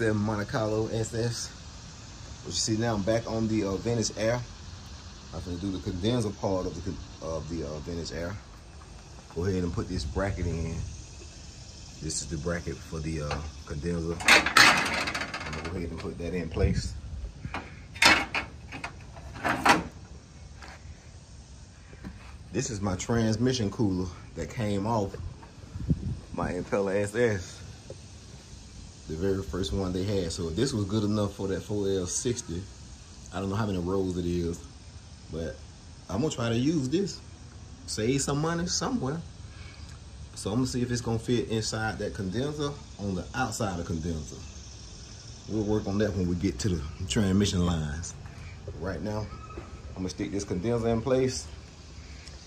87 Monte Carlo SS. What you see now, I'm back on the uh, Vintage Air. I'm gonna do the condenser part of the of the uh, Vintage Air. Go ahead and put this bracket in. This is the bracket for the uh, condenser. I'm gonna go ahead and put that in place. This is my transmission cooler that came off my Impala SS. The very first one they had. So this was good enough for that 4L60. I don't know how many rows it is, but I'm gonna try to use this. Save some money somewhere. So I'm gonna see if it's gonna fit inside that condenser on the outside of the condenser. We'll work on that when we get to the transmission lines. But right now, I'm gonna stick this condenser in place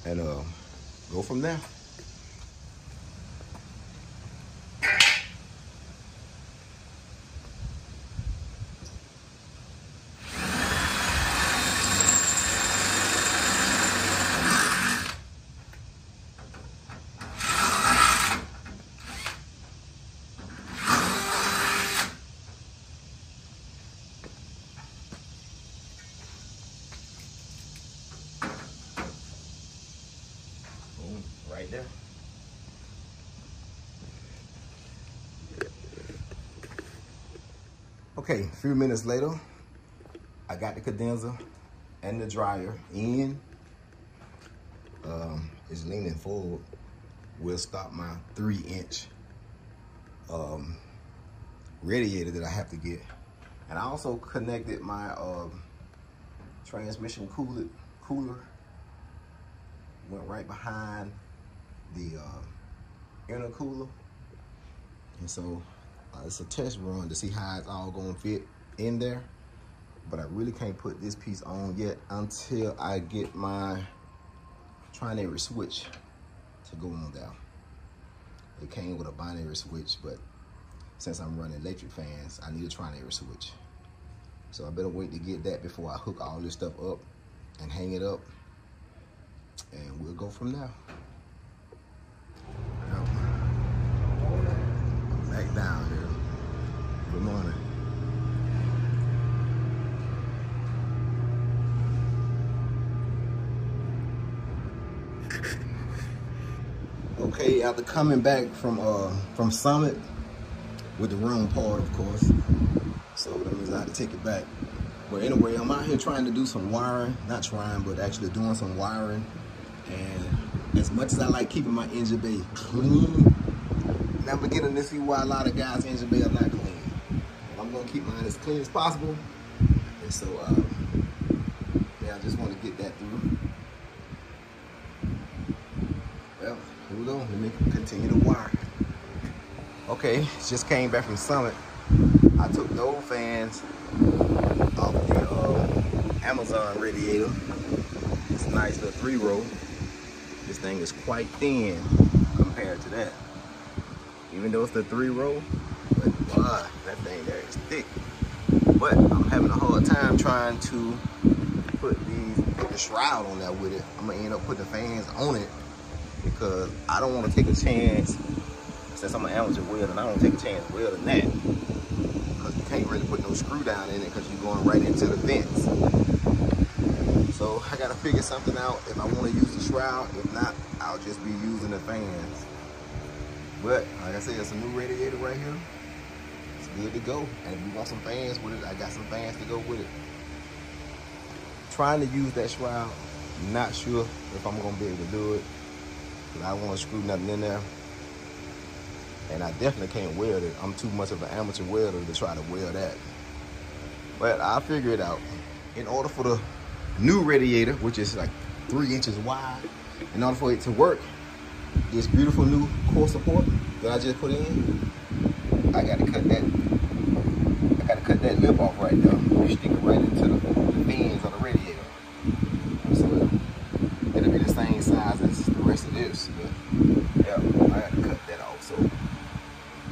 and uh, go from there. Right there. Okay, a few minutes later, I got the condenser and the dryer in. Um, it's leaning forward. Will stop my three inch um, radiator that I have to get. And I also connected my um, transmission cooler, cooler went right behind the uh, intercooler. And so uh, it's a test run to see how it's all gonna fit in there. But I really can't put this piece on yet until I get my trinary switch to go on there. It came with a binary switch, but since I'm running electric fans, I need a trinary switch. So I better wait to get that before I hook all this stuff up and hang it up and we'll go from there. Yep. Back down here. Good morning. Okay, after coming back from uh from Summit with the wrong part, of course. So that means I had to take it back. But anyway, I'm out here trying to do some wiring. Not trying, but actually doing some wiring. And as much as I like keeping my engine bay clean, now I'm beginning to see why a lot of guys' engine bay are not clean. But I'm gonna keep mine as clean as possible. And so, uh, yeah, I just want to get that through. Well, we go. Let me continue to wire. Okay, just came back from Summit. I took the old fans off the uh, Amazon radiator. It's nice little three row. This thing is quite thin compared to that. Even though it's the three row, but wow, that thing there is thick. But I'm having a hard time trying to put these, put the shroud on that with it. I'm gonna end up putting the fans on it because I don't want to take a chance. Since I'm an amateur welder, and I don't take a chance welding that because you can't really put no screw down in it because you're going right into the vents. So I gotta figure something out if I want to use the shroud. If not, I'll just be using the fans. But like I said, it's a new radiator right here. It's good to go. And if you want some fans with it, I got some fans to go with it. Trying to use that shroud. Not sure if I'm gonna be able to do it. Cause I don't want to screw nothing in there. And I definitely can't weld it. I'm too much of an amateur welder to try to weld that. But I'll figure it out. In order for the new radiator, which is like three inches wide, in order for it to work, this beautiful new core support that I just put in, I gotta cut that. I gotta cut that lip off right there. Stick it right into the fins of the radiator. So it'll be the same size rest of this, but yeah, I gotta cut that off. So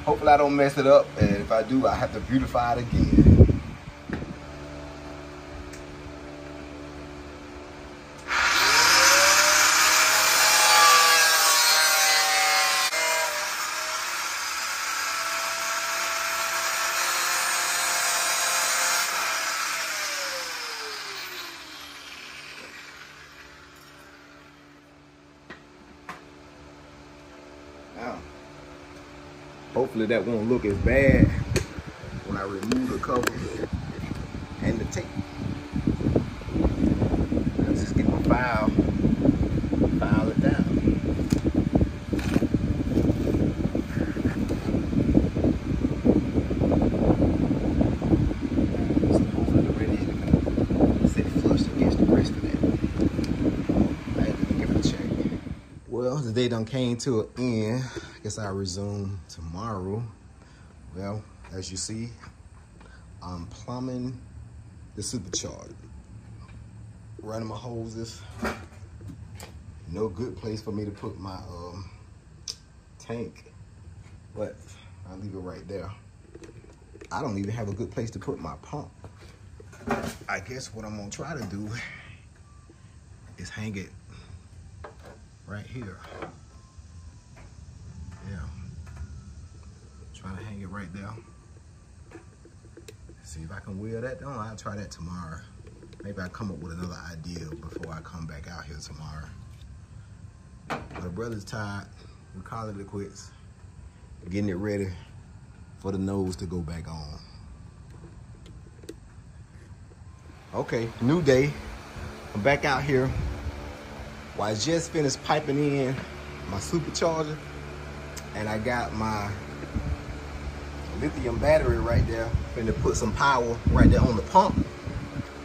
hopefully I don't mess it up, and if I do, I have to beautify it again. Now, hopefully that won't look as bad when I remove the cover and the tape. Let's just get my file, file it down. So hopefully the radiator can sit flush against the rest of that. I had to give it a check. Well, the day done came to an end. I guess I'll resume tomorrow. Well, as you see, I'm plumbing the supercharger. Running my hoses. No good place for me to put my um, tank, but I'll leave it right there. I don't even have a good place to put my pump. I guess what I'm gonna try to do is hang it right here. Yeah. Trying to hang it right there. See if I can wheel that down. I'll try that tomorrow. Maybe I'll come up with another idea before I come back out here tomorrow. The brother's tired. We call it quits. Getting it ready for the nose to go back on. Okay, new day. I'm back out here. Well, I just finished piping in my supercharger and I got my lithium battery right there. Finna put some power right there on the pump.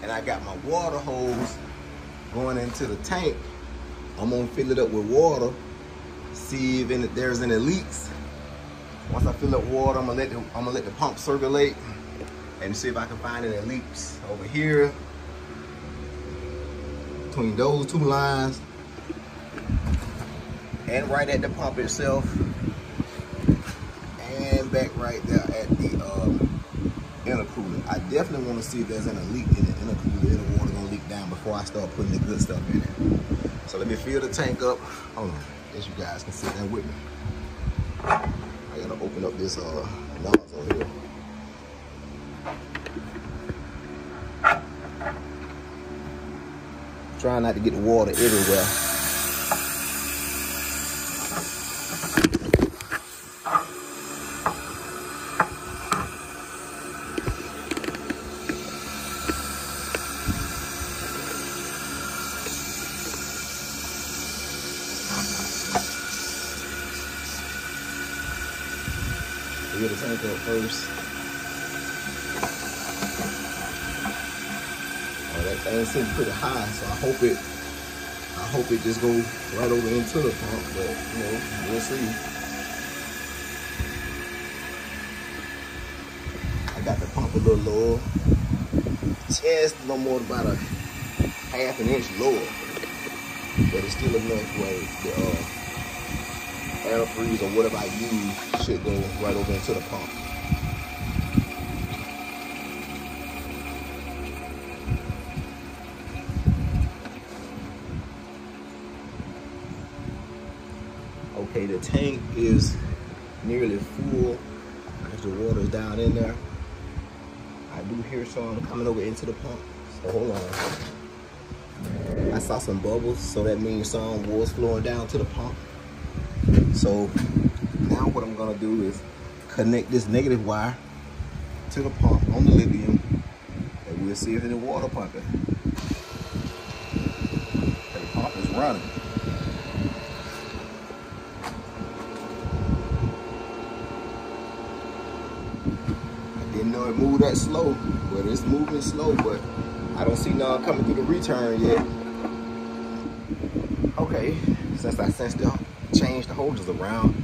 And I got my water hose going into the tank. I'm gonna fill it up with water, see if any, there's any leaks. Once I fill up water, I'm gonna let the, I'm gonna let the pump circulate and see if I can find any leaks over here between those two lines and right at the pump itself and back right there at the um, intercooler. I definitely want to see if there's any leak in the intercooler. The water gonna leak down before I start putting the good stuff in it. So let me fill the tank up. Hold on, as you guys can sit there with me. I gotta open up this uh, nozzle here. Trying not to get the water everywhere. Fill the tank up first. Oh, that thing sitting pretty high, so I hope it, I hope it just go right over into the pump. But you know, we'll see. I got the pump a little lower, just no more than about a half an inch lower, but it's still enough where the uh, antifreeze or whatever I use should go right over into the pump. Okay, the tank is nearly full. As the water's down in there. I do hear some coming over into the pump. So hold on. I saw some bubbles, so that means some was flowing down to the pump. So now what I'm gonna do is connect this negative wire to the pump on the lithium and we'll see if any water pumping. The pump is running. I didn't know it moved that slow, but it's moving slow, but I don't see none coming through the return yet. Okay, since I sensed the change the hoses around,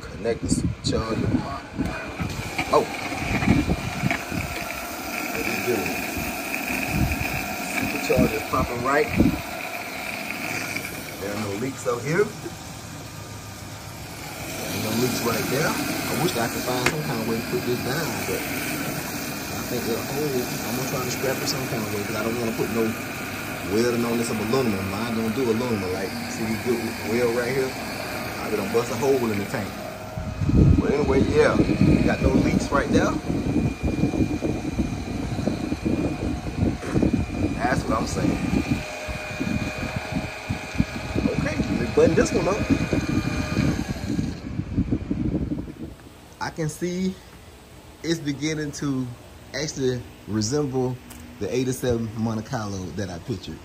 connect the charger. Oh, what is good? Supercharger is popping right. There are no leaks out here. Are no leaks right there. I wish I could find some kind of way to put this down, but I think it'll hold. I'm gonna try to scrap it some kind of way because I don't want to put no welding on this aluminum. I don't do aluminum. Like, see this good weld right here? I gonna bust a hole in the tank. But anyway, yeah, got no leaks right there. That's what I'm saying. Okay, let me button this one up. I can see it's beginning to actually resemble the 87 Monte Carlo that I pictured.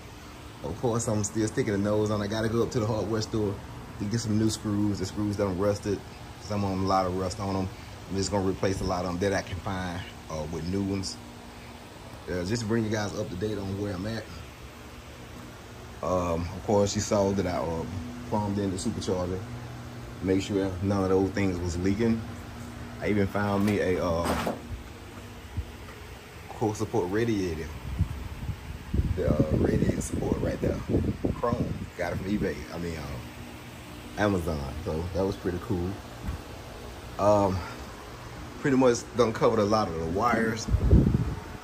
Of course, I'm still sticking the nose on. I gotta go up to the hardware store to get some new screws. The screws done rusted. Some of them a lot of rust on them. I'm just gonna replace a lot of them that I can find uh, with new ones. Uh, just to bring you guys up to date on where I'm at. Um, of course, you saw that I uh, plumbed in the supercharger. Make sure none of those things was leaking. I even found me a uh, core support radiator. The uh, radiator support right there. Chrome. Got it from eBay. I mean, uh, Amazon. So that was pretty cool. Um, pretty much done covered a lot of the wires.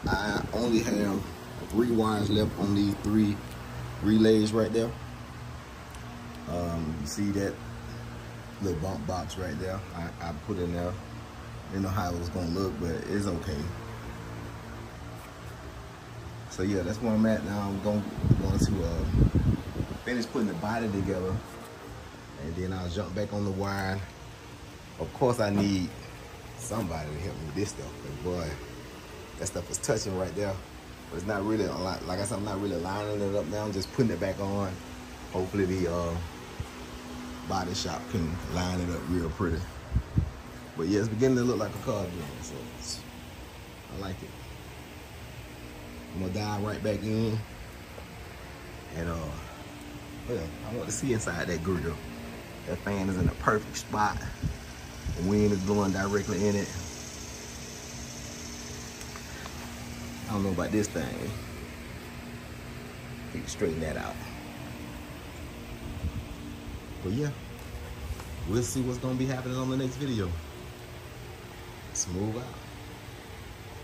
I only have three wires left on these three relays right there. Um, you see that little bump box right there. I, I put in there. Didn't know how it was gonna look, but it's okay. So yeah, that's where I'm at now. I'm going, going to uh, finish putting the body together, and then I'll jump back on the wire. Of course, I need somebody to help me with this stuff. But boy, that stuff is touching right there. But it's not really, a lot, like I said, I'm not really lining it up now. I'm just putting it back on. Hopefully the uh, body shop can line it up real pretty. But yeah, it's beginning to look like a car again, so I like it. I'm gonna dive right back in. And uh, well, I want to see inside that grill. That fan is in a perfect spot. The wind is blowing directly in it. I don't know about this thing. Need to straighten that out. But yeah, we'll see what's gonna be happening on the next video. Let's move out.